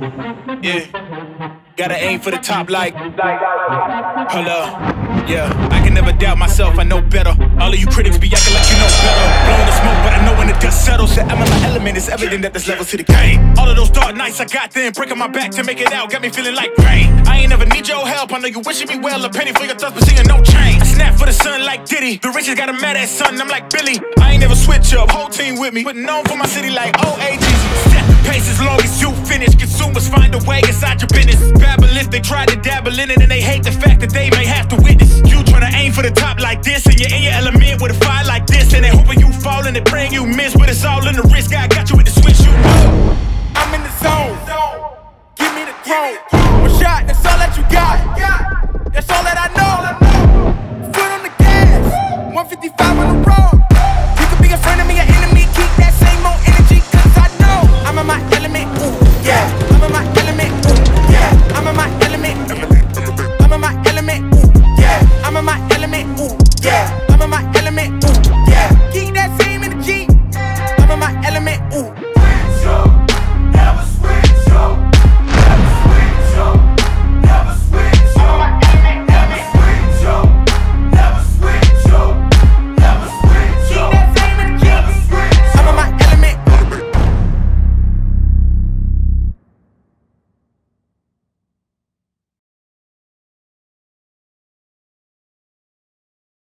Yeah. Gotta aim for the top like. Hello. Yeah, I can never doubt myself, I know better. All of you critics be acting like you know better. Blowing the smoke, but I know when the dust settles I'm in my element. It's evident that there's levels to the game. All of those dark nights I got then, breaking my back to make it out, got me feeling like pain. I ain't never need your help, I know you wishing me well. A penny for your thoughts, but seeing no change. I snap for the sun like Diddy. The riches got a mad ass son, I'm like Billy. I ain't never switch up, whole team with me. But known for my city like OAG. Step the pace inside your business. Babylon, they try to dabble in it and they hate the fact that they may have to witness. You trying to aim for the top like this, and you're in your element with a fire like this, and they hoping you fall and they praying you miss, but it's all in the risk. I got you with the switch, you know. I'm in the zone. Give me the throne. Ooh, yeah.